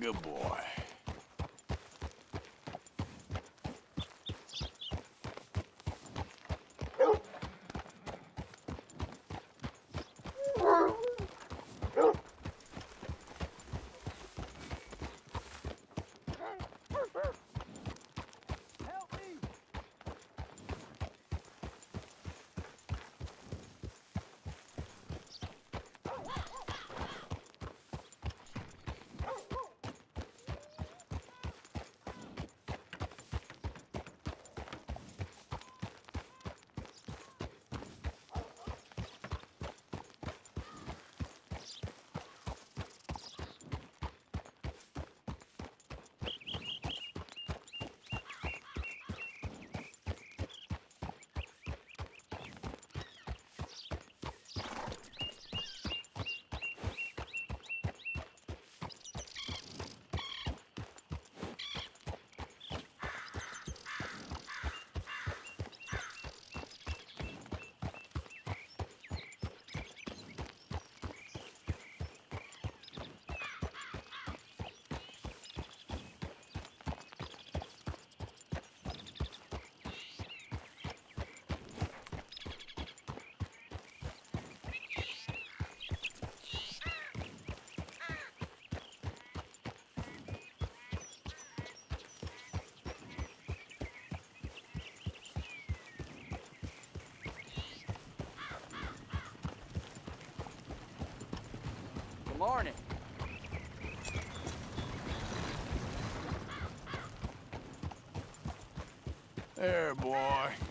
good boy. Good morning. There, boy.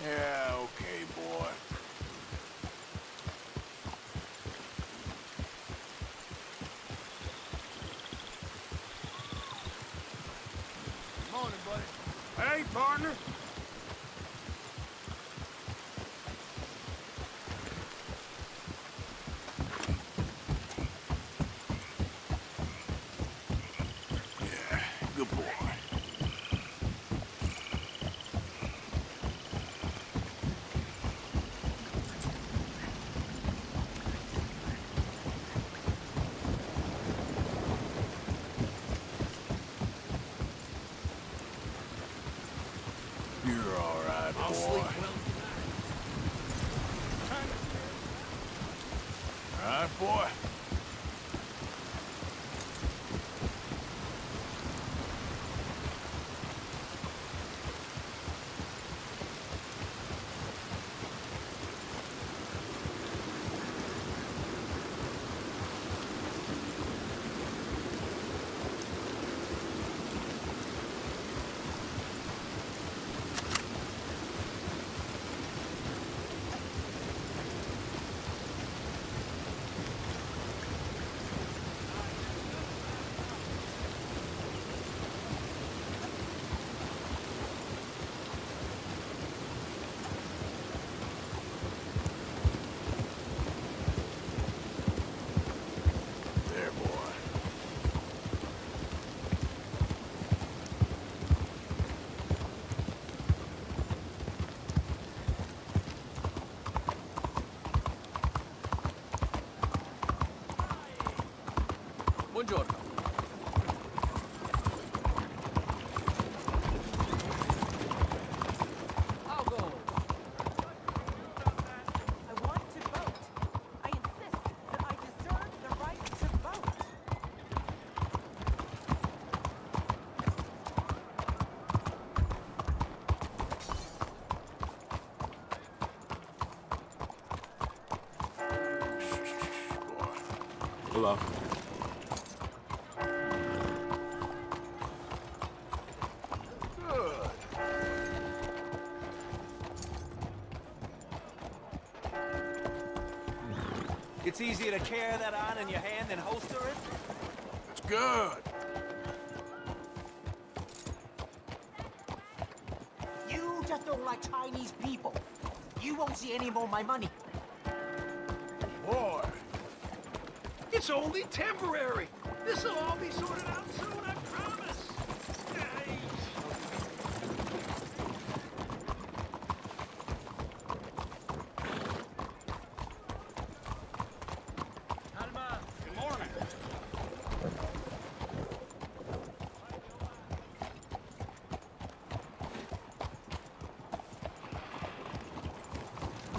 Yeah, okay, boy. Morning, buddy. Hey, partner. Yeah, good boy. Buongiorno. I'll go. I want to vote. I insist that I deserve the right to vote. Hello. It's easier to carry that on in your hand than holster it? It's good. You just don't like Chinese people. You won't see any more of my money. Boy. It's only temporary. This'll all be sorted out soon, I promise. Hey. Alma, good morning.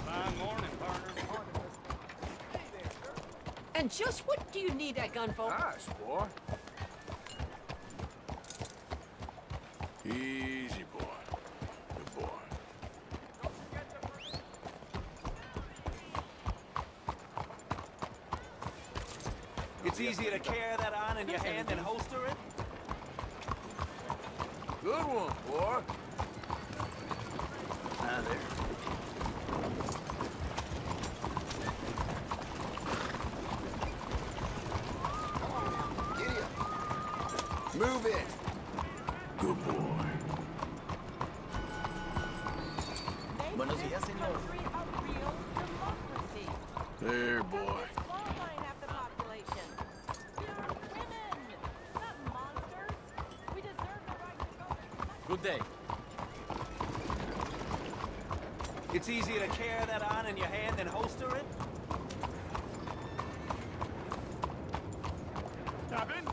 Fine morning, partner. And just what do you need that gun for? Ah, nice, boy. Easy, boy. Good boy. It's easier to carry that on in your hand than holster it? Good one, boy. Now there. Deserve the right to vote. Good day. It's easier to carry that on in your hand than holster it? Captain?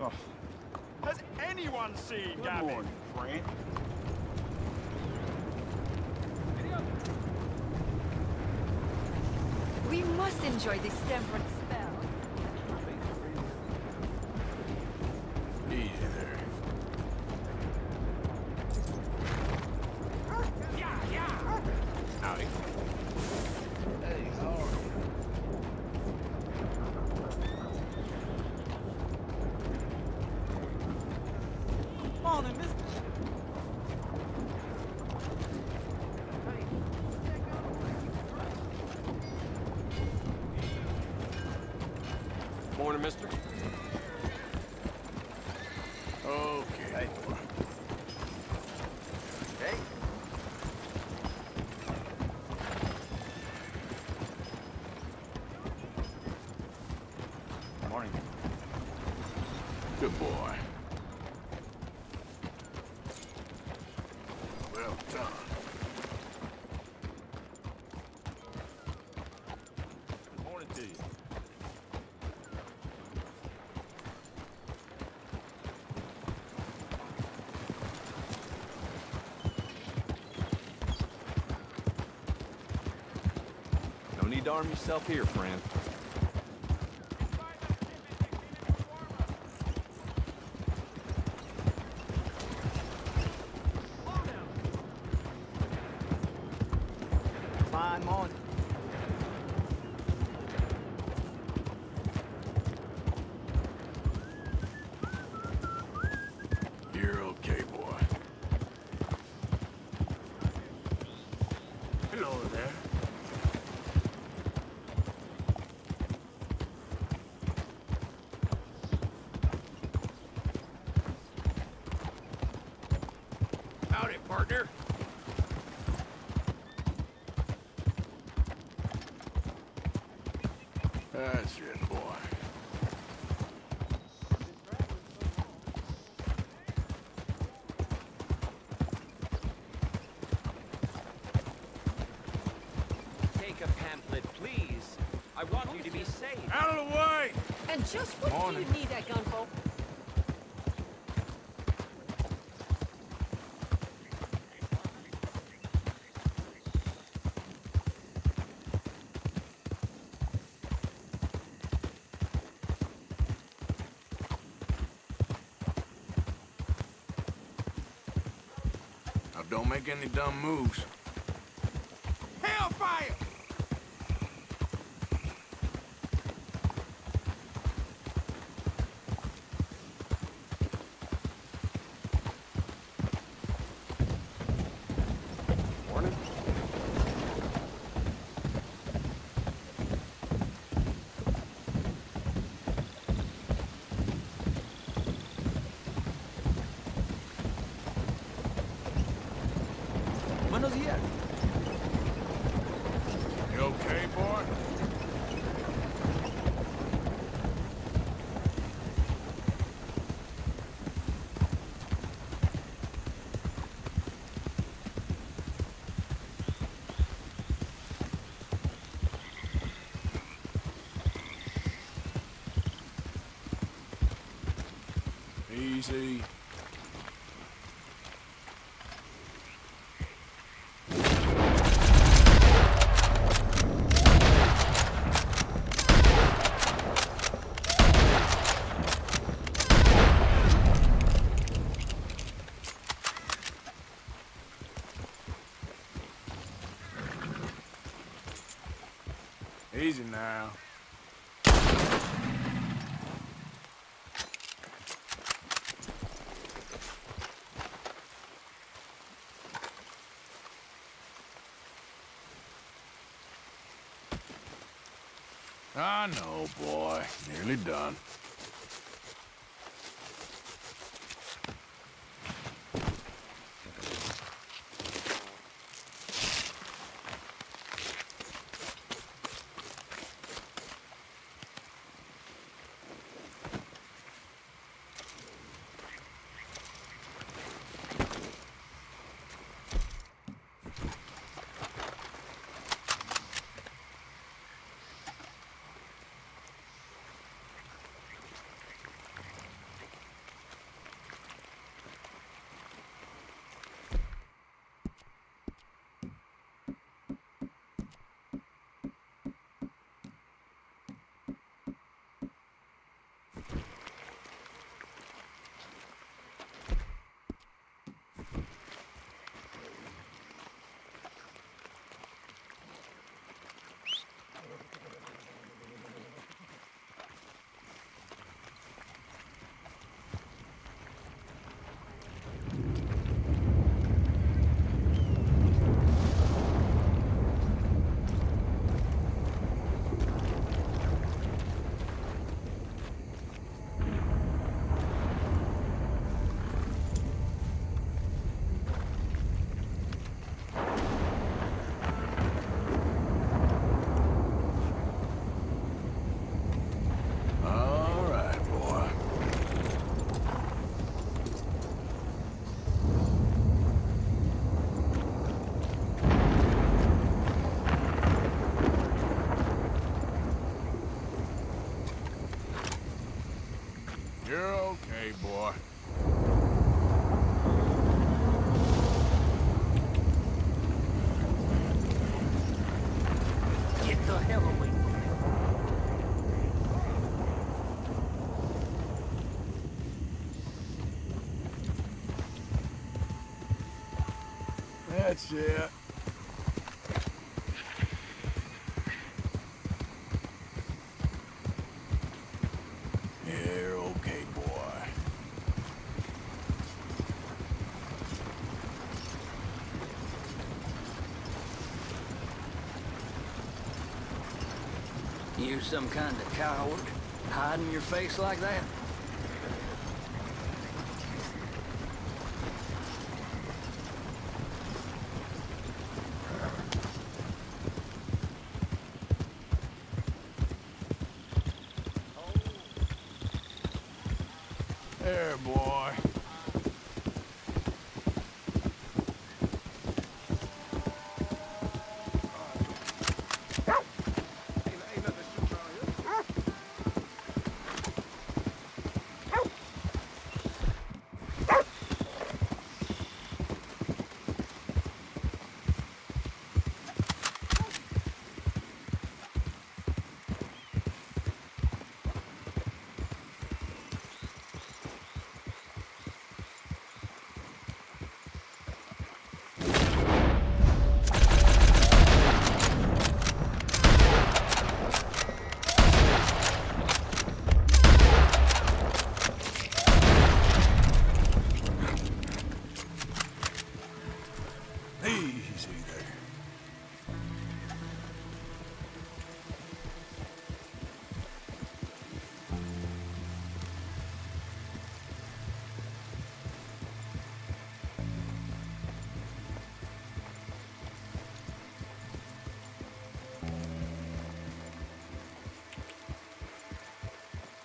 Oh. Has anyone seen Gavin? Frank. We must enjoy this temperance Morning, mister. Okay. Hey. Morning. Good boy. Well done. Good morning to you. No need to arm yourself here, friend. Fine morning. You're okay, boy. Hello there. Howdy, partner. That's it, boy. Take a pamphlet, please. I I want you to be safe. Out of the way! And just what do you need that gun for? Now don't make any dumb moves. Hellfire! Buenos días. You okay, boy? Easy. Easy now. I know, boy. Nearly done. You're okay, boy. Get the hell away. That's it. You're okay, boy. You some kind of coward? Hiding your face like that?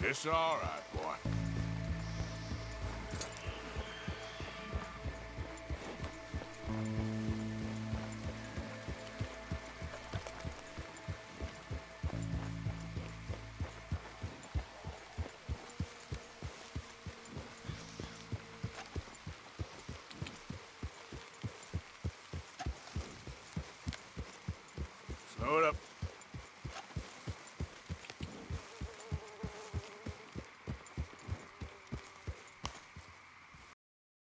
It's all right, boy.